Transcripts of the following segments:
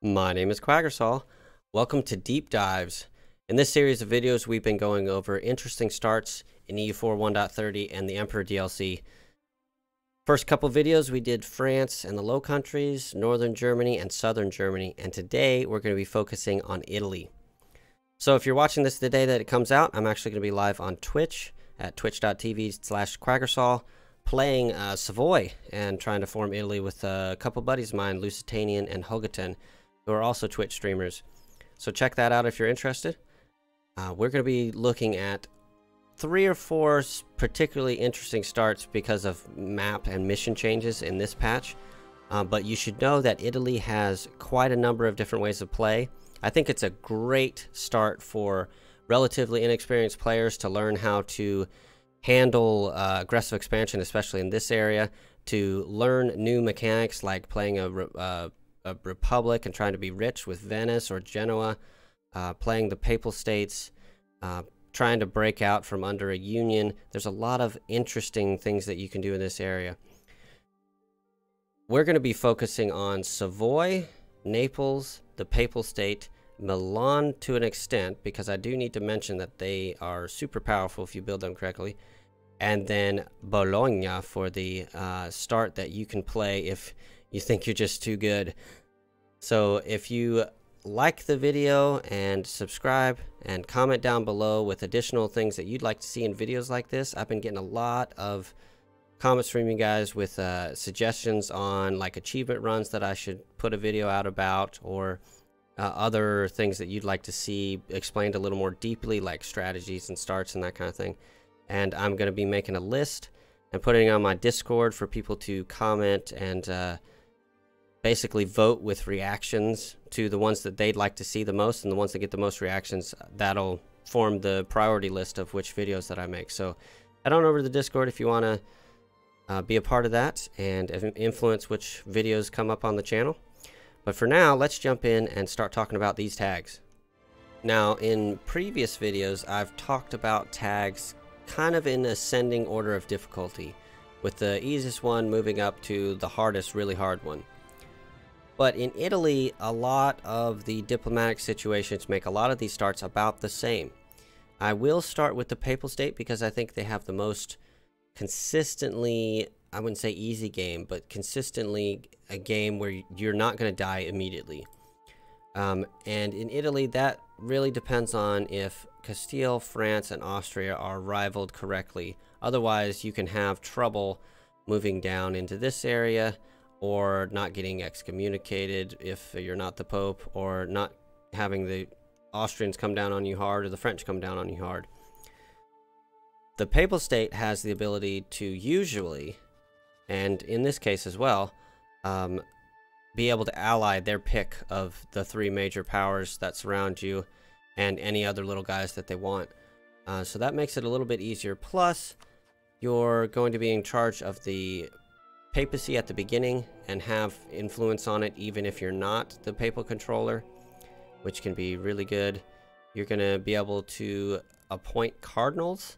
My name is Quagersall. Welcome to Deep Dives. In this series of videos, we've been going over interesting starts in EU4 1.30 and the Emperor DLC. First couple videos, we did France and the Low Countries, Northern Germany, and Southern Germany, and today we're going to be focusing on Italy. So if you're watching this the day that it comes out, I'm actually going to be live on Twitch at twitch.tv slash Quagersall playing uh, Savoy and trying to form Italy with a couple buddies of mine, Lusitanian and Hogotan, who are also Twitch streamers. So check that out if you're interested. Uh, we're going to be looking at three or four particularly interesting starts because of map and mission changes in this patch. Uh, but you should know that Italy has quite a number of different ways of play. I think it's a great start for relatively inexperienced players to learn how to handle uh, aggressive expansion, especially in this area, to learn new mechanics like playing a, uh, a republic and trying to be rich with Venice or Genoa, uh, playing the Papal States, uh, trying to break out from under a union. There's a lot of interesting things that you can do in this area. We're going to be focusing on Savoy, Naples, the Papal State, Milan to an extent, because I do need to mention that they are super powerful if you build them correctly. And then Bologna for the uh, start that you can play if you think you're just too good. So if you like the video and subscribe and comment down below with additional things that you'd like to see in videos like this. I've been getting a lot of comments from you guys with uh, suggestions on like achievement runs that I should put a video out about or uh, other things that you'd like to see explained a little more deeply like strategies and starts and that kind of thing. And I'm going to be making a list and putting on my Discord for people to comment and uh, basically vote with reactions to the ones that they'd like to see the most and the ones that get the most reactions that'll form the priority list of which videos that I make. So head on over to the discord if you want to uh, be a part of that and influence which videos come up on the channel. But for now let's jump in and start talking about these tags. Now in previous videos I've talked about tags kind of in ascending order of difficulty with the easiest one moving up to the hardest really hard one but in Italy, a lot of the diplomatic situations make a lot of these starts about the same. I will start with the Papal State because I think they have the most consistently, I wouldn't say easy game, but consistently a game where you're not going to die immediately. Um, and in Italy, that really depends on if Castile, France, and Austria are rivaled correctly. Otherwise, you can have trouble moving down into this area or not getting excommunicated if you're not the Pope, or not having the Austrians come down on you hard or the French come down on you hard. The Papal State has the ability to usually, and in this case as well, um, be able to ally their pick of the three major powers that surround you and any other little guys that they want. Uh, so that makes it a little bit easier. Plus, you're going to be in charge of the papacy at the beginning and have influence on it even if you're not the papal controller, which can be really good. You're going to be able to appoint cardinals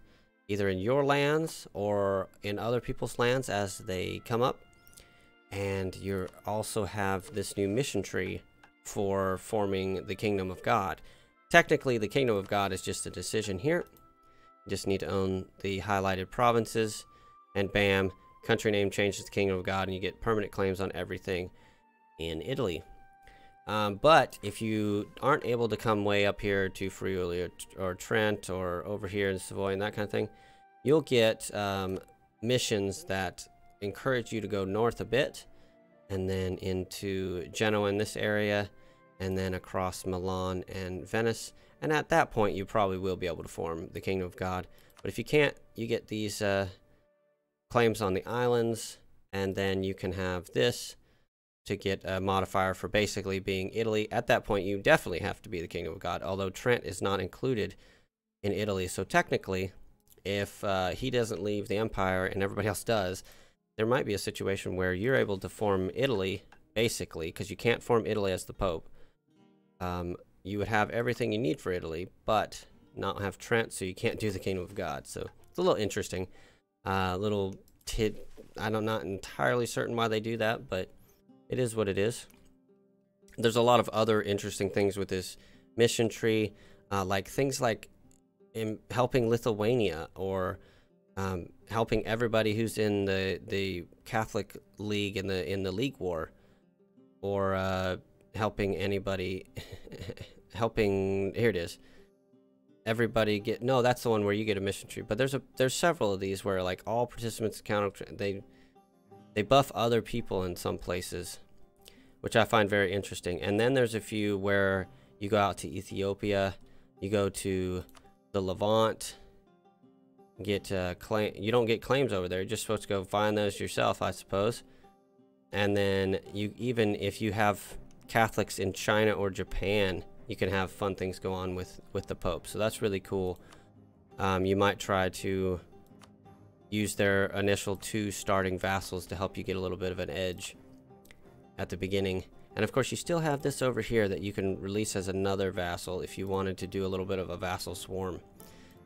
either in your lands or in other people's lands as they come up. And you also have this new mission tree for forming the Kingdom of God. Technically, the Kingdom of God is just a decision here. You just need to own the highlighted provinces, and bam, country name changes to Kingdom of God, and you get permanent claims on everything in Italy. Um, but if you aren't able to come way up here to Friuli or, or, Trent or over here in Savoy and that kind of thing, you'll get um, missions that encourage you to go north a bit and then into Genoa in this area and then across Milan and Venice. And at that point, you probably will be able to form the Kingdom of God. But if you can't, you get these uh, claims on the islands, and then you can have this to get a modifier for basically being Italy. At that point, you definitely have to be the Kingdom of God, although Trent is not included in Italy. So technically, if uh, he doesn't leave the empire and everybody else does, there might be a situation where you're able to form Italy, basically, because you can't form Italy as the Pope. Um, you would have everything you need for Italy, but not have Trent, so you can't do the Kingdom of God. So it's a little interesting uh, little tit. I'm not entirely certain why they do that, but it is what it is. there's a lot of other interesting things with this mission tree, uh, like things like in helping Lithuania or um, helping everybody who's in the the Catholic League in the in the League War, or uh, helping anybody, helping here it is. Everybody get no, that's the one where you get a mission tree. But there's a there's several of these where like all participants count they they buff other people in some places, which I find very interesting. And then there's a few where you go out to Ethiopia, you go to the Levant, get uh, claim. You don't get claims over there. You're just supposed to go find those yourself, I suppose. And then you even if you have Catholics in China or Japan, you can have fun things go on with with the Pope. So that's really cool. Um, you might try to use their initial two starting vassals to help you get a little bit of an edge at the beginning. And of course, you still have this over here that you can release as another vassal if you wanted to do a little bit of a vassal swarm.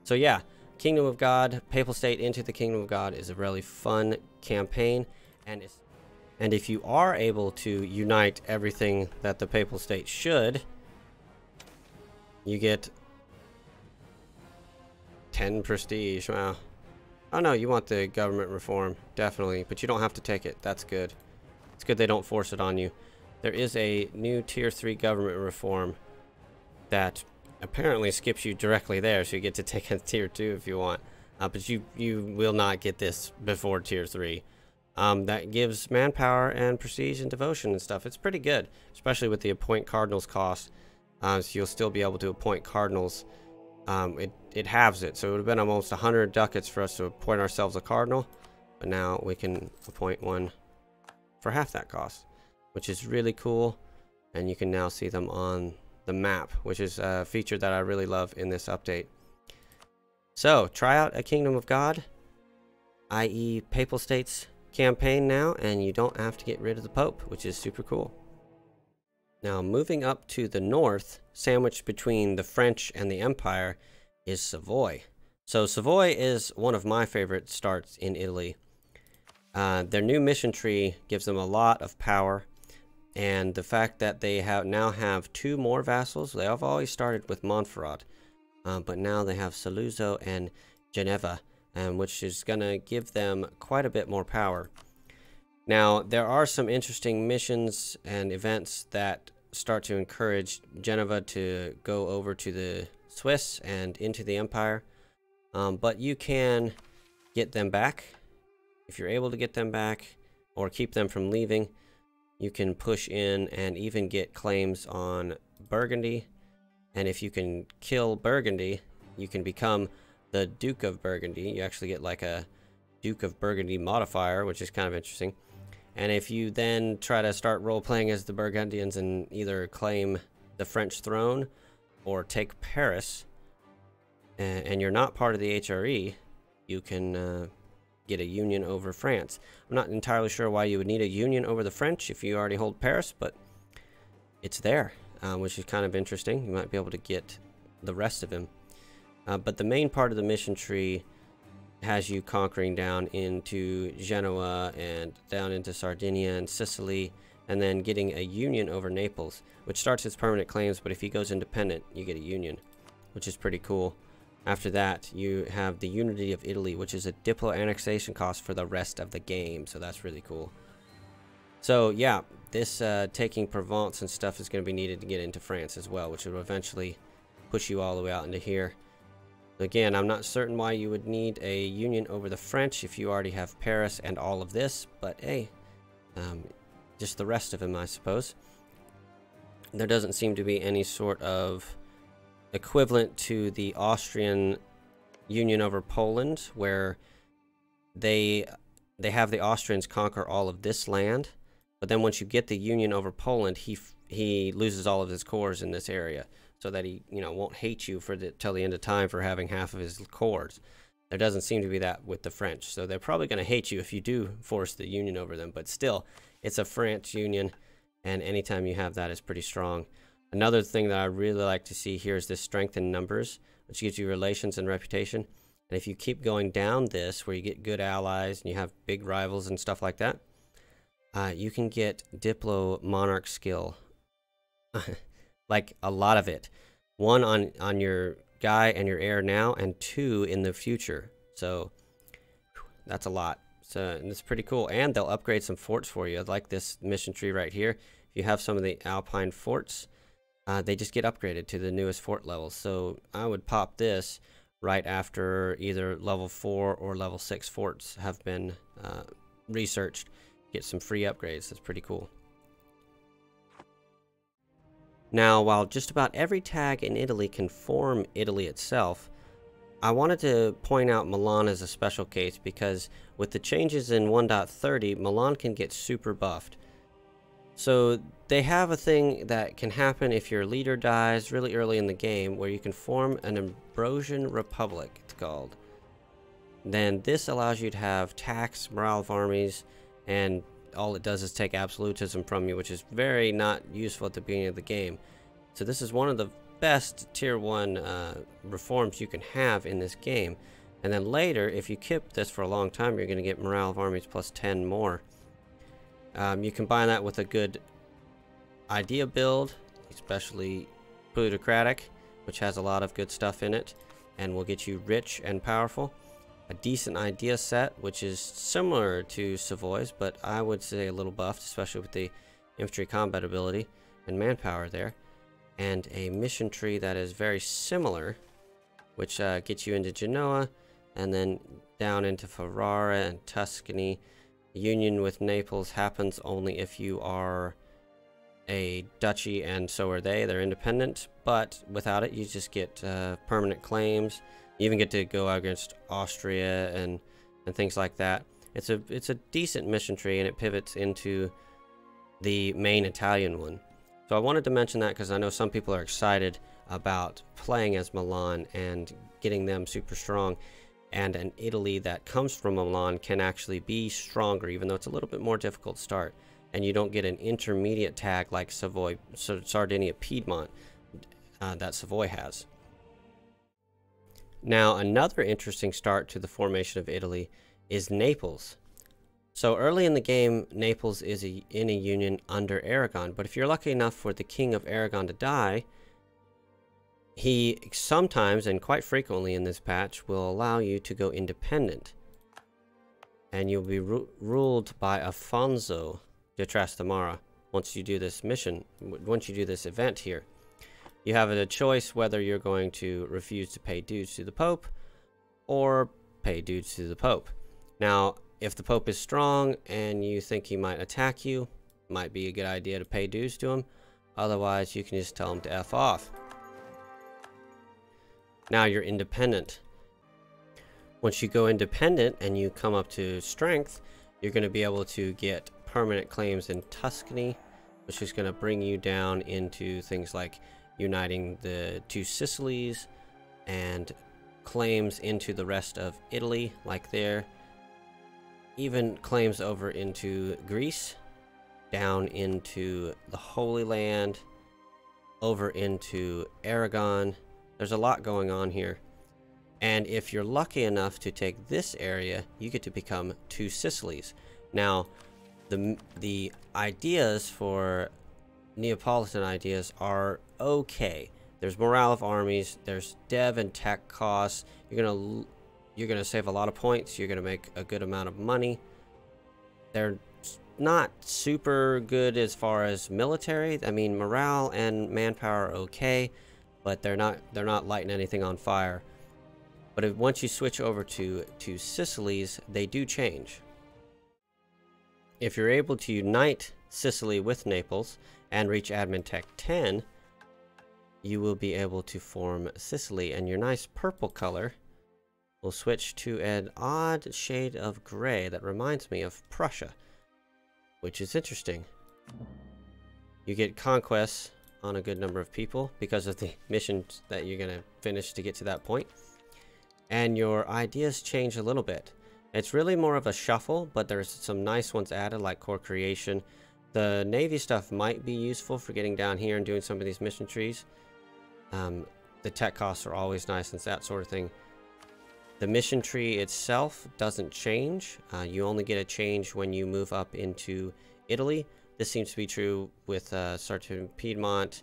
So yeah, Kingdom of God, Papal State into the Kingdom of God is a really fun campaign. And, and if you are able to unite everything that the Papal State should, you get 10 prestige. Wow. Oh no, you want the government reform, definitely, but you don't have to take it. That's good. It's good they don't force it on you. There is a new tier 3 government reform that apparently skips you directly there, so you get to take a tier 2 if you want. Uh, but you, you will not get this before tier 3. Um, that gives manpower and prestige and devotion and stuff. It's pretty good, especially with the appoint cardinals cost. Uh, so you'll still be able to appoint cardinals um, it, it halves it. So it would have been almost 100 ducats for us to appoint ourselves a cardinal. But now we can appoint one for half that cost, which is really cool. And you can now see them on the map, which is a feature that I really love in this update. So try out a Kingdom of God, i.e. Papal States campaign now, and you don't have to get rid of the Pope, which is super cool. Now, moving up to the north, sandwiched between the French and the Empire, is Savoy. So, Savoy is one of my favorite starts in Italy. Uh, their new mission tree gives them a lot of power, and the fact that they have now have two more vassals, they have always started with Montferrat, uh, but now they have Saluzzo and Geneva, um, which is going to give them quite a bit more power. Now, there are some interesting missions and events that start to encourage Geneva to go over to the Swiss and into the Empire. Um, but you can get them back. If you're able to get them back or keep them from leaving, you can push in and even get claims on Burgundy. And if you can kill Burgundy, you can become the Duke of Burgundy. You actually get like a Duke of Burgundy modifier, which is kind of interesting. And if you then try to start role playing as the Burgundians and either claim the French throne or take Paris, and, you're not part of the HRE, you can uh, get a union over France. I'm not entirely sure why you would need a union over the French if you already hold Paris, but it's there, uh, which is kind of interesting. You might be able to get the rest of him. Uh, but the main part of the mission tree has you conquering down into Genoa and down into Sardinia and Sicily, and then getting a union over Naples, which starts as permanent claims, but if he goes independent, you get a union, which is pretty cool. After that, you have the Unity of Italy, which is a diplo annexation cost for the rest of the game, so that's really cool. So yeah, this uh, taking Provence and stuff is going to be needed to get into France as well, which will eventually push you all the way out into here. Again, I'm not certain why you would need a union over the French if you already have Paris and all of this, but hey, um, just the rest of them, I suppose. There doesn't seem to be any sort of equivalent to the Austrian union over Poland, where they they have the Austrians conquer all of this land, but then once you get the union over Poland, he he loses all of his cores in this area so that he you know won't hate you for the till the end of time for having half of his cores. There doesn't seem to be that with the French, so they're probably going to hate you if you do force the union over them. But still, it's a French union, and anytime you have that is pretty strong. Another thing that I really like to see here is this strength in numbers, which gives you relations and reputation. And if you keep going down this, where you get good allies and you have big rivals and stuff like that, uh, you can get Diplo Monarch skill like a lot of it. One on on your guy and your heir now, and two in the future. So that's a lot. So it's pretty cool. And they'll upgrade some forts for you, I like this mission tree right here. If you have some of the Alpine forts, uh, they just get upgraded to the newest fort levels. So I would pop this right after either level 4 or level 6 forts have been uh, researched. Get some free upgrades. That's pretty cool. Now, while just about every tag in Italy can form Italy itself, I wanted to point out Milan as a special case because with the changes in 1.30, Milan can get super buffed. So they have a thing that can happen if your leader dies really early in the game where you can form an Ambrosian Republic, it's called. Then this allows you to have tax, morale of armies, and all it does is take absolutism from you, which is very not useful at the beginning of the game. So this is one of the best tier 1 uh, reforms you can have in this game. And then later, if you keep this for a long time, you're going to get morale of armies plus 10 more. Um, you combine that with a good idea build, especially plutocratic, which has a lot of good stuff in it, and will get you rich and powerful. A decent idea set, which is similar to Savoy's, but I would say a little buffed, especially with the infantry combat ability and manpower there. And a mission tree that is very similar, which uh, gets you into Genoa, and then down into Ferrara and Tuscany, union with Naples happens only if you are a duchy and so are they. They're independent, but without it, you just get uh, permanent claims. You even get to go out against Austria and and things like that. It's a it's a decent mission tree, and it pivots into the main Italian one. So I wanted to mention that because I know some people are excited about playing as Milan and getting them super strong and an Italy that comes from Milan can actually be stronger, even though it's a little bit more difficult start. And you don't get an intermediate tag like Savoy, Sardinia, Piedmont uh, that Savoy has. Now, another interesting start to the formation of Italy is Naples. So early in the game, Naples is a, in a union under Aragon, but if you're lucky enough for the king of Aragon to die, he sometimes, and quite frequently in this patch, will allow you to go independent. And you'll be ru ruled by Afonso de Trastamara once you do this mission, once you do this event here. You have a choice whether you're going to refuse to pay dues to the Pope or pay dues to the Pope. Now, if the Pope is strong and you think he might attack you, might be a good idea to pay dues to him. Otherwise, you can just tell him to F off. Now you're independent. Once you go independent and you come up to strength, you're going to be able to get permanent claims in Tuscany, which is going to bring you down into things like uniting the two Sicilies and claims into the rest of Italy, like there. Even claims over into Greece, down into the Holy Land, over into Aragon, there's a lot going on here. And if you're lucky enough to take this area, you get to become two Sicilies. Now, the, the ideas for Neapolitan ideas are okay. There's morale of armies, there's dev and tech costs. You're gonna you're gonna save a lot of points. You're gonna make a good amount of money. They're not super good as far as military. I mean, morale and manpower are okay but they're not they're not lighting anything on fire. But if, once you switch over to to Sicily's, they do change. If you're able to unite Sicily with Naples and reach Admin Tech 10, you will be able to form Sicily, and your nice purple color will switch to an odd shade of gray that reminds me of Prussia, which is interesting. You get conquests on a good number of people because of the missions that you're going to finish to get to that point. And your ideas change a little bit. It's really more of a shuffle, but there's some nice ones added like core creation. The navy stuff might be useful for getting down here and doing some of these mission trees. Um, the tech costs are always nice and that sort of thing. The mission tree itself doesn't change. Uh, you only get a change when you move up into Italy, This seems to be true with uh, Sardinia Piedmont,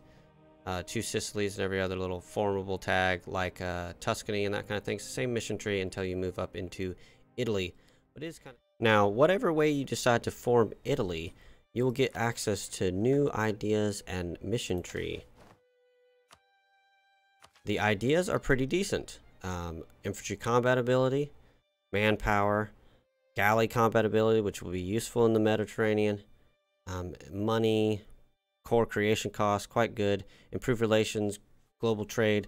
uh, two Sicilies, and every other little formable tag like uh, Tuscany and that kind of thing. same mission tree until you move up into Italy. But it is kind of now, whatever way you decide to form Italy, you will get access to new ideas and mission tree. The ideas are pretty decent. Um, infantry combat ability, manpower, galley combat ability, which will be useful in the Mediterranean, um, money, core creation costs, quite good, improved relations, global trade.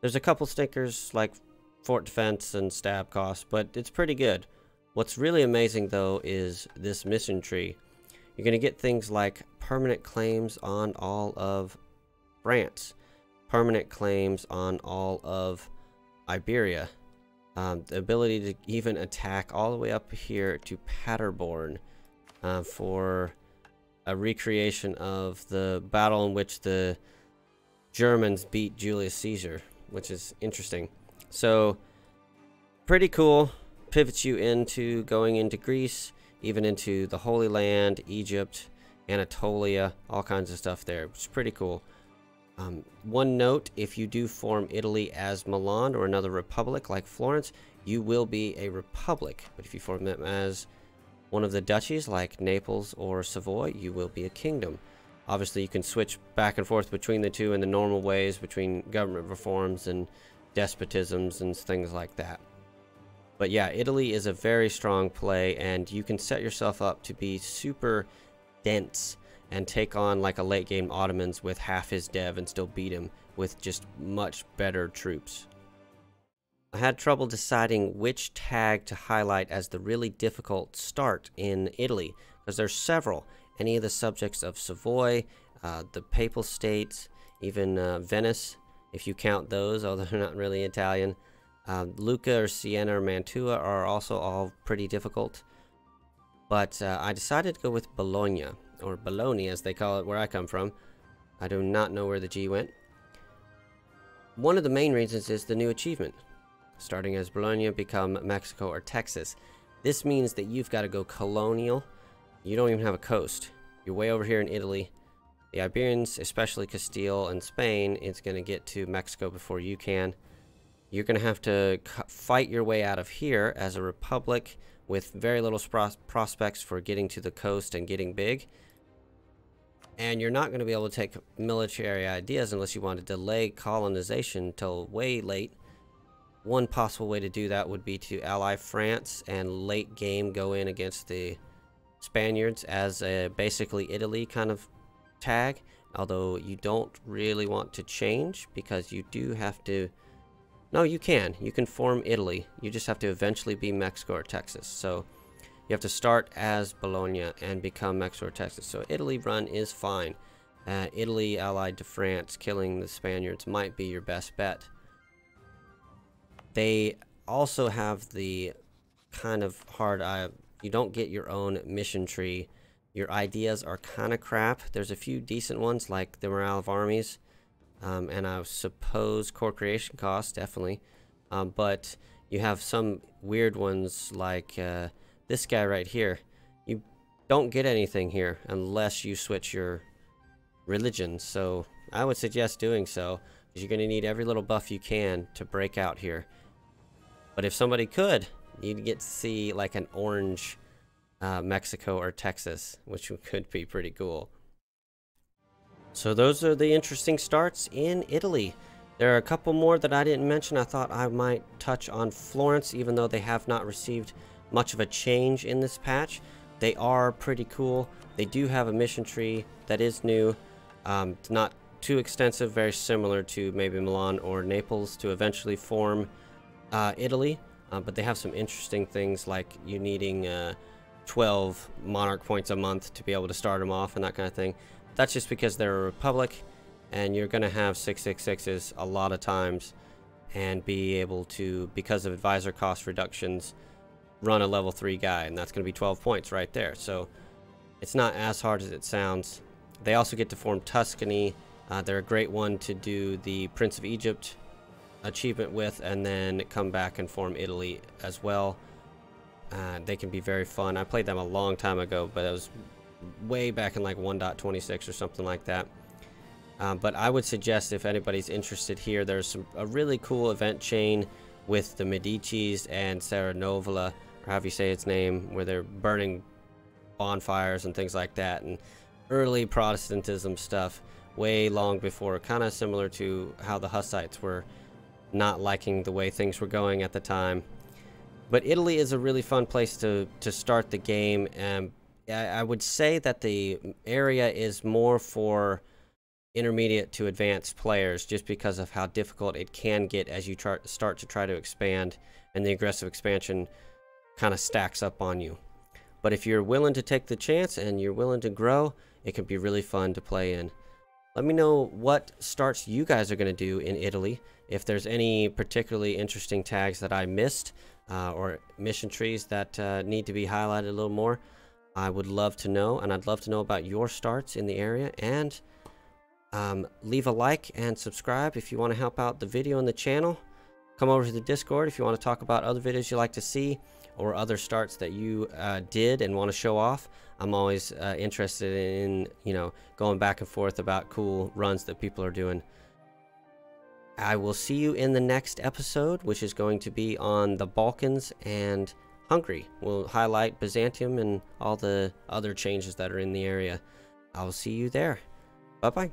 There's a couple stickers like fort defense and stab costs, but it's pretty good. What's really amazing though is this mission tree. You're going to get things like permanent claims on all of France, permanent claims on all of Iberia, um, the ability to even attack all the way up here to Paderborn uh, for a recreation of the battle in which the Germans beat Julius Caesar, which is interesting. So, pretty cool. Pivots you into going into Greece, even into the Holy Land, Egypt, Anatolia, all kinds of stuff there. It's pretty cool. Um, one note, if you do form Italy as Milan or another republic like Florence, you will be a republic. But if you form them as one of the duchies like Naples or Savoy, you will be a kingdom. Obviously, you can switch back and forth between the two in the normal ways, between government reforms and despotisms and things like that. But yeah, Italy is a very strong play, and you can set yourself up to be super dense and take on like a late game Ottomans with half his dev and still beat him with just much better troops. I had trouble deciding which tag to highlight as the really difficult start in Italy because there's several. Any of the subjects of Savoy, uh, the Papal States, even uh, Venice, if you count those, although they're not really Italian. Uh, Lucca or Siena or Mantua are also all pretty difficult. But uh, I decided to go with Bologna or Bologna as they call it where I come from. I do not know where the G went. One of the main reasons is the new achievement. Starting as Bologna, become Mexico or Texas. This means that you've got to go colonial. You don't even have a coast. You're way over here in Italy. The Iberians, especially Castile and Spain, is going to get to Mexico before you can. You're going to have to fight your way out of here as a republic with very little prospects for getting to the coast and getting big and you're not going to be able to take military ideas unless you want to delay colonization until way late. One possible way to do that would be to ally France and late game go in against the Spaniards as a basically Italy kind of tag. Although you don't really want to change because you do have to. No, you can. You can form Italy. You just have to eventually be Mexico or Texas. So you have to start as Bologna and become Mexico or Texas. So Italy run is fine. Uh, Italy allied to France, killing the Spaniards might be your best bet. They also have the kind of hard, uh, you don't get your own mission tree. Your ideas are kind of crap. There's a few decent ones like the morale of armies. Um, and I suppose core creation costs, definitely. Um, but you have some weird ones like uh, this guy right here, you don't get anything here unless you switch your religion. So I would suggest doing so because you're going to need every little buff you can to break out here. But if somebody could, you'd get to see like an orange uh, Mexico or Texas, which could be pretty cool. So those are the interesting starts in Italy. There are a couple more that I didn't mention. I thought I might touch on Florence, even though they have not received much of a change in this patch. They are pretty cool. They do have a mission tree that is new. Um, it's not too extensive, very similar to maybe Milan or Naples to eventually form uh, Italy. Uh, but they have some interesting things like you needing uh, 12 monarch points a month to be able to start them off and that kind of thing. That's just because they're a republic and you're going to have 666s a lot of times and be able to, because of advisor cost reductions, run a level 3 guy, and that's going to be 12 points right there. So it's not as hard as it sounds. They also get to form Tuscany. Uh, they're a great one to do the Prince of Egypt achievement with, and then come back and form Italy as well. Uh, they can be very fun. I played them a long time ago, but it was way back in like 1.26 or something like that. Um, but I would suggest if anybody's interested here, there's some, a really cool event chain with the Medicis and or however you say its name, where they're burning bonfires and things like that, and early Protestantism stuff, way long before, kind of similar to how the Hussites were not liking the way things were going at the time. But Italy is a really fun place to, to start the game, and I, I would say that the area is more for intermediate to advanced players just because of how difficult it can get as you start to try to expand and the aggressive expansion kind of stacks up on you. But if you're willing to take the chance and you're willing to grow, it can be really fun to play in. Let me know what starts you guys are going to do in Italy. If there's any particularly interesting tags that I missed uh, or mission trees that uh, need to be highlighted a little more, I would love to know. And I'd love to know about your starts in the area. And um, leave a like and subscribe if you want to help out the video and the channel. Come over to the Discord if you want to talk about other videos you like to see or other starts that you uh, did and want to show off. I'm always uh, interested in, you know, going back and forth about cool runs that people are doing. I will see you in the next episode, which is going to be on the Balkans and Hungary. We'll highlight Byzantium and all the other changes that are in the area. I will see you there. Bye-bye.